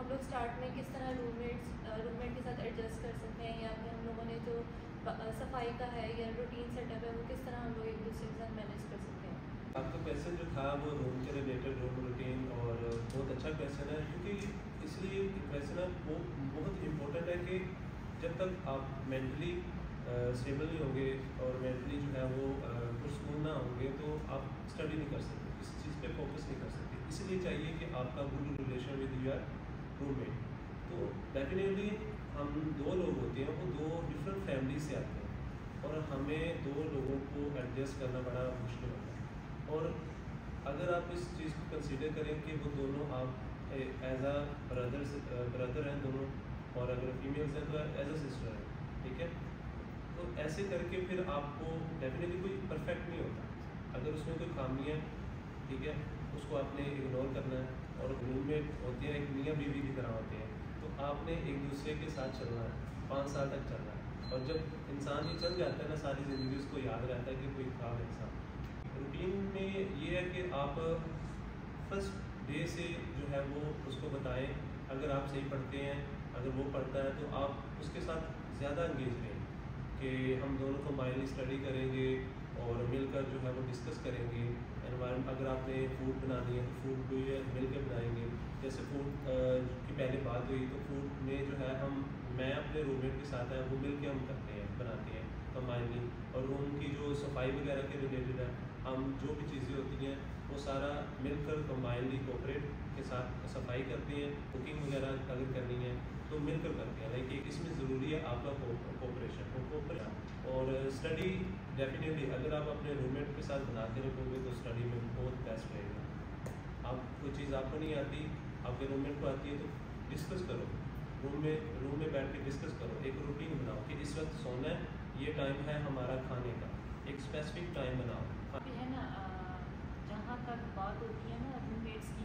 ہم لوگ اسٹارٹ میں کس طرح روم میٹس روم میٹ کے ساتھ ایڈجسٹ کر سکتے ہیں یا پھر ہم لوگوں نے جو صفائی کا ہے یا روٹین سیٹ اپ ہے، وہ کس طرح ہم لوگ ایک دوسرے کے ساتھ مینیج کر سکتے ہیں؟ آپ کا کویشچن جو تھا وہ روم کے ریلیٹڈ روم روٹین اور بہت اچھا کویشچن ہے، کیونکہ اس لیے کویشچن ہے وہ بہت امپورٹنٹ ہے کہ جب تک آپ مینٹلی اسٹیبل نہیں ہوں گے اور مینٹلی جو ہے وہ پرسکون نہ ہوں گے تو آپ اسٹڈی نہیں کر سکتے اس چیز پہ فوکس نہیں کر سکتے۔ اس لیے چاہیے کہ آپ کا good relation with your roommate تو ڈیفینیٹلی ہم دو لوگ ہوتے ہیں، وہ دو ڈفرینٹ فیملی سے آتے ہیں۔ اور ہمیں دو لوگوں کو ایڈجسٹ کرنا بڑا مشکل ہوتا ہے۔ اور اگر آپ اس چیز کو کنسیڈر کریں کہ وہ دونوں آپ ایز اے بردر بردر ہیں دونوں، اور اگر فیمیلس ہیں تو ایز اے سسٹر ہیں، ٹھیک ہے؟ تو ایسے کر کے پھر آپ کو ڈیفینیٹلی کوئی پرفیکٹ نہیں ہوتا۔ اگر اس میں کوئی خامی ہے، ٹھیک ہے؟ اس کو آپ نے اگنور کرنا ہے اور روم میں ہوتے ہیں ایک میاں بیوی کی طرح ہوتے ہیں تو آپ نے ایک دوسرے کے ساتھ چلنا ہے، پانچ سال تک چلنا ہے۔ اور جب انسان یہ چل جاتا ہے نا ساری زندگی، اس کو یاد رہتا ہے کہ کوئی تھا انسان روٹین میں یہ ہے کہ آپ فرسٹ ڈے سے جو ہے وہ اس کو بتائیں، اگر آپ صحیح پڑھتے ہیں، اگر وہ پڑھتا ہے تو آپ اس کے ساتھ زیادہ انگیج رہیں۔ کہ ہم دونوں کو مائنڈلی اسٹڈی کریں گے اور مل کر جو ہے وہ ڈسکس کریں گے۔ انوائرمنٹ اگر آپ نے فوڈ بنانی ہے تو فوڈ کو یہ مل کے بنائیں گے۔ جیسے فوڈ کی پہلے بات ہوئی، تو فوڈ میں جو ہے ہم، میں اپنے روم میٹ کے ساتھ ہیں، وہ مل کے ہم ہیں کمبائنلی اور روم کی جو صفائی وغیرہ کے ریلیٹڈ ہے ہم جو بھی چیزیں ہوتی ہیں، وہ سارا مل کر کمبائنلی کوپریٹ کے ساتھ صفائی کرتے ہیں کوکنگ وغیرہ اگر کرنی ہے تو مل کر کرتے ہیں۔ لائک اس میں ضروری ہے آپ کا کوپریشن کوپریشن اور اسٹڈی ڈیفینیٹلی اگر آپ اپنے روم میٹ کے ساتھ بناتے رکھو گے تو اسٹڈی میں بہت بیسٹ رہے گا۔ آپ کوئی چیز آپ کو نہیں آتی، آپ کے روم میٹ کو آتی ہے تو ڈسکس کرو۔ روم میں روم میں بیٹھ کے ڈسکس کرو۔ ایک روٹین بناؤ کہ اس وقت سونا ہے یہ ٹائم ہے ہمارا کھانے کا۔ ایک اسپیسیفک ٹائم بناؤ۔ ہے نا جہاں تک بات ہوتی ہے نا روم میٹس کی،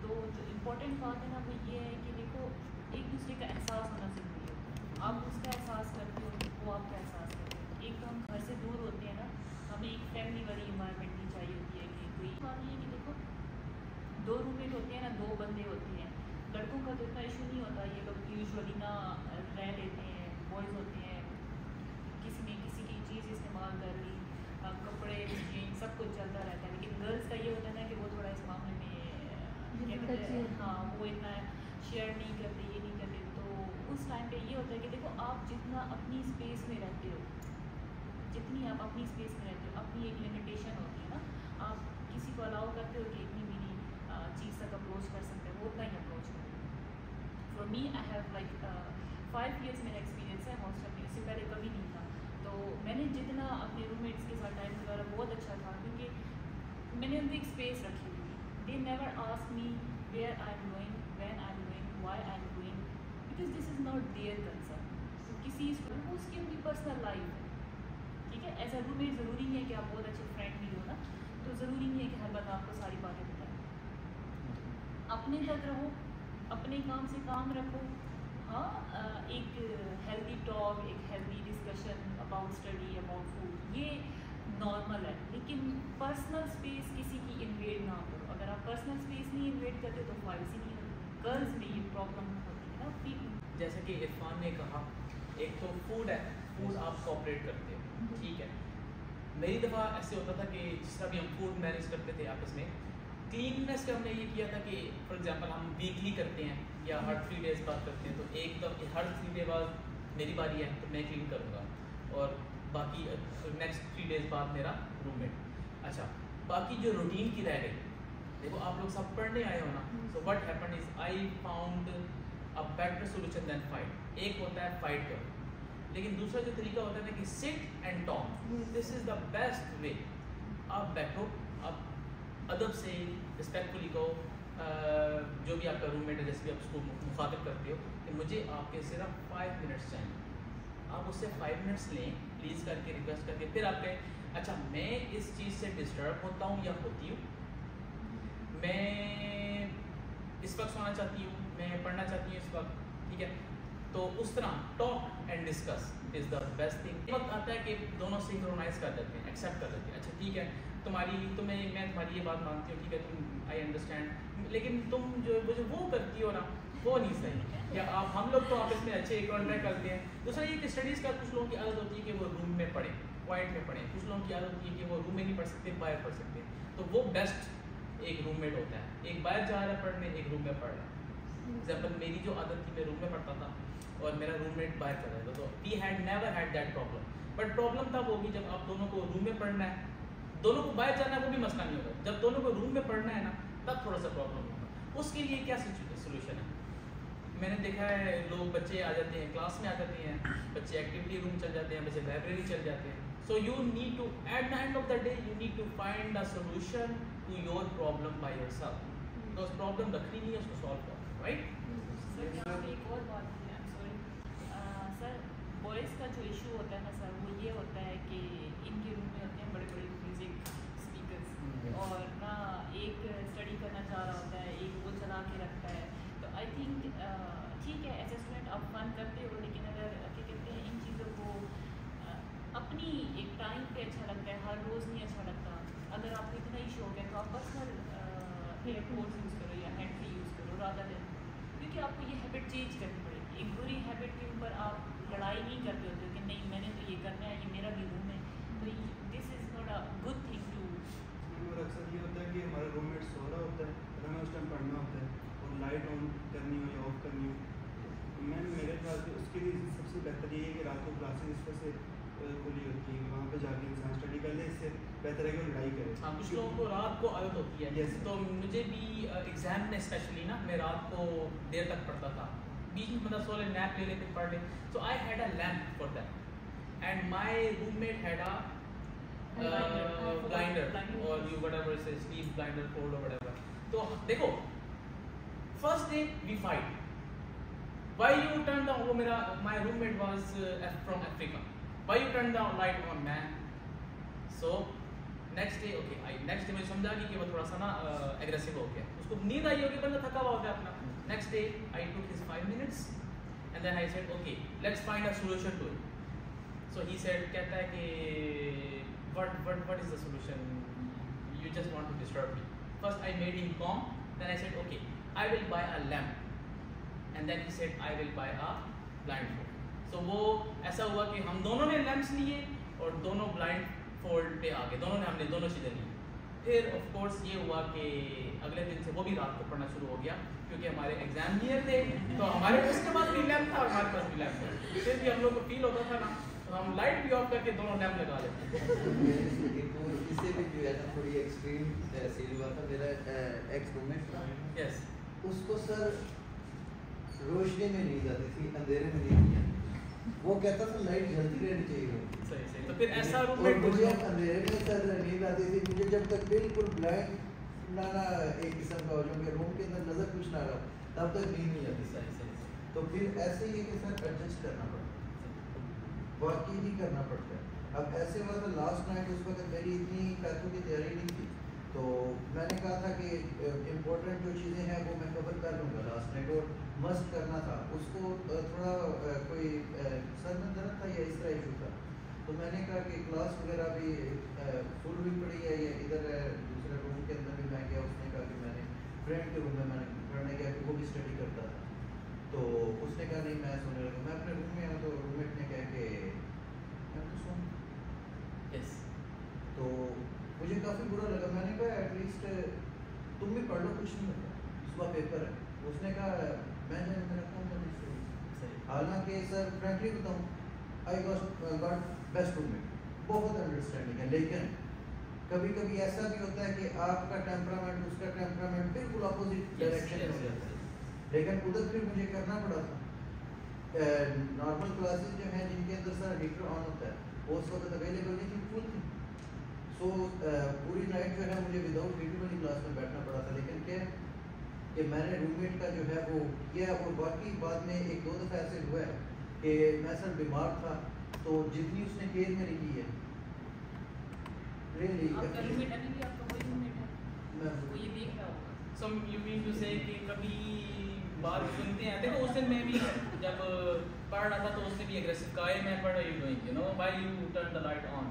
تو جو امپورٹنٹ بات ہے نا وہ یہ ہے کہ دیکھو، ایک دوسرے کا احساس ہونا ضروری ہے۔ آپ اس کا احساس کرتے ہو، وہ آپ کا احساس کرتے ہیں ایک تو ہم گھر سے دور ہوتے ہیں نا، ہمیں ایک فیملی والی انوائرمنٹ نہیں چاہیے ہوتی ہے کہ کوئی بات یہ ہے کہ دیکھو، دو روم میٹ ہوتے ہیں نا، دو بندے ہوتے ہیں۔ لڑکوں کا تو اتنا ایشو نہیں ہوتا، یہ لوگ یوزلی نہ رہ لیتے ہیں بوائز ہوتے ہیں کسی نے کسی کی چیز استعمال کر لی کپڑے جین سب کچھ چلتا رہتا ہے۔ لیکن گرلس کا یہ ہوتا ہے نا کہ وہ تھوڑا اس معاملے میں ہاں وہ اتنا شیئر نہیں کرتے یہ نہیں کرتے۔ تو اس ٹائم پہ یہ ہوتا ہے کہ دیکھو آپ جتنا اپنی اسپیس میں رہتے ہو جتنی آپ اپنی اسپیس میں رہتے ہو اپنی ایک لمیٹیشن ہوتی ہے نا۔ آپ کسی کو الاؤ کرتے ہو کہ اتنی میری چیز تک اپروچ کر سکتے ہیں وہ اتنا ہی اپروچ کرتے for me I have like five years میرا ایکسپیرینس ہے ہاسٹل میں اس سے پہلے کبھی نہیں تھا۔ تو میں نے جتنا اپنے روم میٹس کے ساتھ ٹائم گزارا بہت اچھا تھا کیونکہ میں نے ان کو ایک اسپیس رکھی ہوئی they never ask me where I am going when I am going why I am going because this is not their concern تو کسی وہ اس کی اپنی پرسنل لائف ہے۔ ٹھیک ہے؟ ایسا روم میٹ ضروری نہیں ہے کہ آپ بہت اچھے فرینڈ بھی ہو نا۔ تو ضروری نہیں ہے کہ ہر بات آپ کو ساری باتیں بتائیں اپنے تک رہو اپنے کام سے کام رکھو۔ ہاں ایک ہیلدی ٹاک ایک healthy discussion about study about food یہ نارمل ہے۔ لیکن پرسنل اسپیس کسی کی انویٹ نہ کرو۔ اگر آپ پرسنل اسپیس نہیں انویٹ کرتے تو پرائیویسی نہیں ہوتی گرلز میں یہ پرابلم ہوتی ہے نا۔ جیسے کہ عرفان نے کہا ایک تو فوڈ ہے فوڈ آپ کوپریٹ کرتے ہو ٹھیک ہے۔ میری دفعہ ایسے ہوتا تھا کہ جس طرح بھی ہم فوڈ مینیج کرتے تھے آپس میں کلیننیس کا ہم نے یہ کیا تھا کہ فار ایگزامپل ہم ویکلی کرتے ہیں یا ہر تھری ڈیز بعد کرتے ہیں تو ایک دم ہر تھری ڈے بعد میری باری ہے تو میں کلین کروں گا۔ اور باقی نیکسٹ تھری ڈیز بعد میرا روم میٹ اچھا باقی جو روٹین کی رہ گئی دیکھو آپ لوگ سب پڑھنے آئے ہو نا so what happen is I found a better solution than fight ایک ہوتا ہے فائٹ کرو لیکن دوسرا جو طریقہ ہوتا ہے کہ sit and talk this is the best way آپ بیٹھو آپ ادب سے رسپیکٹفلی کہو جو بھی آپ کا روم میٹ ہے، جیسے بھی آپ اس کو مخاطب کرتے ہو، کہ مجھے آپ کے صرف فائیو منٹس چاہیے۔ آپ اس سے فائیو منٹس لیں پلیز کر کے ریکویسٹ کر کے، پھر آپ کہیں اچھا میں اس چیز سے ڈسٹرب ہوتا ہوں یا ہوتی ہوں؟ میں اس وقت سونا چاہتی ہوں، میں پڑھنا چاہتی ہوں اس وقت، ٹھیک ہے؟ تو اس طرح talk and discuss is the best thing وقت آتا ہے کہ دونوں سنکرونائز کر دیتے ہیں ایکسیپٹ کر دیتے ہیں۔ اچھا ٹھیک ہے۔ تمہاری تمہیں میں تمہاری یہ بات مانتی ہوں ٹھیک ہے تم آئی انڈرسٹینڈ لیکن تم جو وہ جو وہ کرتی ہو نا، وہ نہیں صحیح. یا آپ ہم لوگ تو آفس میں اچھے کانٹیکٹ کرتے ہیں۔ دوسرا یہ کہ اسٹڈیز کا کچھ لوگوں کی عادت ہوتی ہے کہ وہ روم میں پڑھیں کوائٹ میں پڑھیں۔ کچھ لوگوں کی عادت ہوتی ہے کہ وہ روم میں نہیں پڑھ سکتے، باہر پڑھ سکتے تو وہ بیسٹ ایک روم میٹ ہوتا ہے۔ ایک باہر جا رہا ہے پڑھنے، ایک روم میں پڑھ رہا ہے۔ ایگزامپل میری جو عادت تھی، میں روم میں پڑھتا تھا اور میرا روم میٹ باہر پڑھ رہا تھا۔ تو we had never had that problem but problem تب ہوگی جب آپ دونوں کو روم میں پڑھنا ہے۔ دونوں کو باہر جانا ہے وہ بھی مسئلہ نہیں ہوگا۔ جب دونوں کو روم میں پڑھنا ہے نا تب تھوڑا سا پرابلم ہوگا۔ اس کے لیے کیا سولوشن ہے؟ میں نے دیکھا ہے لوگ بچے آ جاتے ہیں کلاس میں آ جاتے ہیں بچے ایکٹیویٹی روم چل جاتے ہیں بچے لائبریری چل جاتے ہیں۔ So you need to at the end of the day you need to find the solution to your problem by yourself because problem رکھنی نہیں ہے اس کو سالو کرو رائٹ سر ہے بوائز کا جو ایشو ہوتا ہے نا سر وہ یہ ہوتا ہے کہ ان کے روم میں ہوتے ہیں بڑے بڑے میوزک اسپیکرس اور نہ ایک اسٹڈی کرنا چاہ رہا ہوتا ہے ایک وہ چلا کے رکھتا ہے تو آئی تھنک ٹھیک ہے ایز اسٹوڈنٹ آپ فن کرتے ہو لیکن اگر کیا کہتے ہیں ان چیزوں کو اپنی ایک ٹائم پہ اچھا لگتا ہے ہر روز نہیں اچھا لگتا اگر آپ کو اتنا ایشو ہو گیا تو آپ پرسنل ہیڈ فونس یوز کرو یا ہینڈ فری یوز کرو رادر دین کیونکہ آپ کو یہ ہیبٹ چینج کرنی پڑے گی ایک بری ہیبٹ کے اوپر آپ لڑائی نہیں کرتے ہوتے کہ نہیں میں نے تو یہ کرنا ہے یہ میرا بھی روم ہے۔ تو this is not a good thing too اور اکثر یہ ہوتا ہے کہ ہمارا روم میٹ سو رہا ہوتا ہے اور ہمیں اس ٹائم پڑھنا ہوتا ہے اور لائٹ آن کرنی ہو یا آف کرنی ہو۔ میں میرے خیال سے اس کے لیے سب سے بہتر یہ ہے کہ رات کو کلاسز اس وجہ سے کھلی ہوتی ہے وہاں پہ جا کے انسان اسٹڈی کر لے اس سے بہتر ہے کہ وہ لڑائی کرے۔ ہاں کچھ لوگوں کو رات کو عادت ہوتی ہے۔ Yes. تو مجھے بھی ایگزام میں اسپیشلی نا میں رات کو دیر تک پڑھتا تھا۔ بیچ میں مطلب سو لے نیپ لے لے کے پڑھ لے تو I had a lamp for that and my roommate had a blinder اور you whatever say sleep blinder fold اور وٹ ایور تو دیکھو first day we fight why you turn the وہ میرا my roommate was from Africa why you turn the light on man so next day okay I next day میں سمجھا کہ وہ تھوڑا سا نا ایگریسو ہو گیا۔ اس کو نیند آئی ہوگی بندہ تھکا ہوا ہوتا ہے اپنا۔ Next day I took his five minutes and then I said okay let's find a solution to so he said کہتا ہے کہ what what what is the solution you just want to disturb me first I made him calm then I said okay I will buy a lamp and then he said I will buy a blindfold so وہ ایسا ہوا کہ ہم دونوں نے lamps لیے اور دونوں بلائنڈ فولڈ پہ آ گئے دونوں نے ہم نے دونوں چیزیں لی۔ پھر آف کورس یہ ہوا کہ اگلے دن سے وہ بھی رات کو پڑھنا شروع ہو گیا کیونکہ ہمارے ایگزام کلیئر تھے۔ تو ہمارے اس کے بعد بھی لیمپ تھا اور ہمارے پاس بھی لیمپ تھا۔ پھر بھی ہم لوگ کو فیل ہوتا تھا نا تو ہم لائٹ بھی آف کر کے دونوں لیمپ لگا لیتے اس سے بھی جو ہے نا تھوڑی ایکسٹریم سیل ہوا تھا۔ میرا ایکس میٹ یس اس کو سر روشنی میں نیند آتی تھی اندھیرے میں نہیں آتی وہ کہتا تھا لائٹ جلدی رہنی چاہیے۔ صحیح صحیح۔ تو پھر ایسا روم میٹ مجھے اندھیرے میں سر نیند آتی تھی مجھے جب تک بالکل بلائنڈ نہ نہ ایک قسم کا ہو جو کہ روم کے اندر نظر کچھ نہ رہا تب تک نیند نہیں آتی۔ صحیح صحیح۔ تو پھر ایسے ہی کہ سر ایڈجسٹ کرنا پڑتا ہے۔ واقعی ہی کرنا پڑتا ہے۔ اب ایسے ہوا تھا لاسٹ نائٹ اس وقت میری اتنی پیسوں کی تیاری نہیں تھی۔ تو میں نے کہا تھا کہ امپورٹنٹ جو چیزیں ہیں وہ میں کور کر لوں گا لاسٹ نائٹ اور مسٹ کرنا تھا۔ اس کو تھوڑا کوئی سر میں درد تھا یا اس طرح ایشو تھا؟ تو میں نے کہا کہ کلاس وغیرہ بھی فل ہوئی پڑی ہے یا ادھر دوسرے روم کے اندر بھی میں گیا اس نے کہا کہ میں نے فرینڈ کے روم میں میں نے پڑھنے گیا کہ وہ بھی اسٹڈی کرتا تھا۔ تو اس نے کہا نہیں میں سننے لگا۔ میں اپنے روم میں آیا تو روم میٹ نے کہا کہ میں تو سن یس تو مجھے کافی برا لگا۔ میں نے کہا ایٹ لیسٹ تم بھی پڑھ لو کچھ نہیں ہوتا۔ صبح پیپر ہے۔ اس نے کہا میں نے میرا شروع صحیح۔ حالانکہ سر فرینکلی بتاؤں I got best roommate بہت انڈرسٹینڈنگ ہے لیکن کبھی کبھی ایسا بھی ہوتا ہے کہ آپ کا ٹیمپرامنٹ اس کا ٹیمپرامنٹ بالکل اپوزٹ ڈائریکشن میں ہو جاتا ہے لیکن ادھر پھر مجھے کرنا پڑا تھا۔ نارمل کلاسز جو ہیں جن کے اندر سر ہیٹر آن ہوتا ہے وہ اس وقت اویلیبل نہیں تھی فل تھی۔ سو پوری نائٹ جو ہے مجھے وداؤٹ ہیٹر والی کلاس میں بیٹھنا پڑا تھا۔ لیکن کیا؟ کہ میں نے روم میٹ کا جو ہے وہ کیا وہ باقی بعد میں ایک دو دفعہ ایسے ہوا ہے کہ میں سر بیمار تھا تو جتنی اس نے کیئر میری کی ہے۔ ہے بات سنتے ہیں۔ دیکھو اس دن میں بھی جب پڑھ رہا تھا تو اس نے بھی اگریسو کہا ہے میں پڑھ رہی ہوں you know why you turn the light on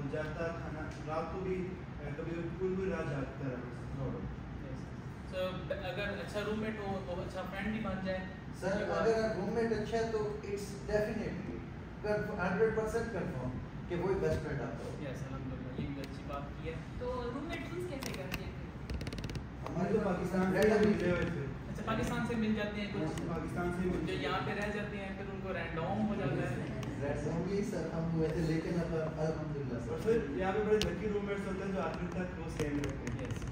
اور جاگتا کھانا رات کو بھی کبھی کوئی کوئی رات جاگتا رہا اگر اچھا روم میٹ ہو تو اچھا فرینڈ بھی بن جائے۔ سر اگر روم میٹ اچھا ہے تو it's definitely hundred percent confirm کہ وہی بیسٹ فرینڈ آپ کا یس الحمدللہ یہ بھی اچھی بات کی ہے۔ تو روم میٹ چوز کیسے کرتے ہیں؟ ہمارے تو پاکستان رہتے اچھا پاکستان سے مل جاتے ہیں کچھ؟ ہاں، پاکستان سے جو یہاں پہ رہ جاتے ہیں پھر ان کو رینڈوم ہو جاتا ہے۔ سر ہم ہوئے تھے لیکن الحمد للہ سر یہاں پہ بڑے لکی روم میٹس ہوتے ہیں جو آخر تک وہ سیم رہتے ہیں